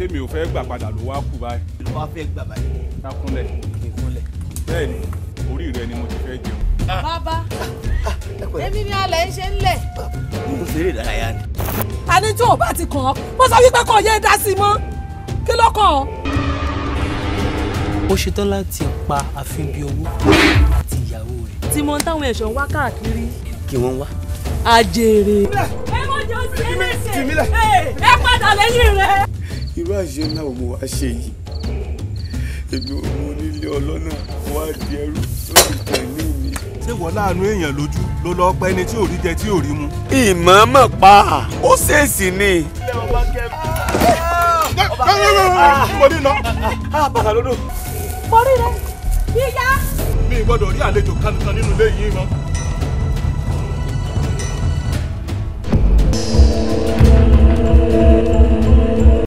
tèmi ò fẹ́ gbà padà ló wá kú báyìí. ló wá fẹ́ gbà báyìí. dákúnlẹ̀ ìkúnlẹ̀. bẹ́ẹ̀ ni orí rẹ ni mo ti fẹ́ jẹun. bàbá èmi ni alẹ́ ń ṣe ń lẹ̀. mo ṣeré ìdárayá ni. a ní tí ò bá ti kàn án mo sọ wípé kò yé dá sí i mọ́ kí ló kàn án. ó ṣetán láti pa àfihàn owó àti ìyàwó rẹ̀. tí mo ń táwọn ẹ̀ṣọ́ wá káàkiri. kí wọ́n wá. àjèrè. ẹ mọ jọ sí ẹ lẹsẹ ẹ padà lẹ́yìn rẹ. Irú àṣẹ náà mo wá ṣe yìí èmi ò mọ onílé ọlọ́nà wá di ẹrú lórí tẹ̀lé mi. ṣé wọ́n láàánú èèyàn lójú ló lọ́ọ́ pẹ́ ni tí ò rí jẹ tí ò rí mu. ìmọ̀ọ́mọ̀ pa ó ṣèèṣì ni. mo ní lọ. bàtà lódò. orí rẹ yíyá. mi ì gbọ́dọ̀ rí àlejò kankan nínú ilé yìí mọ́.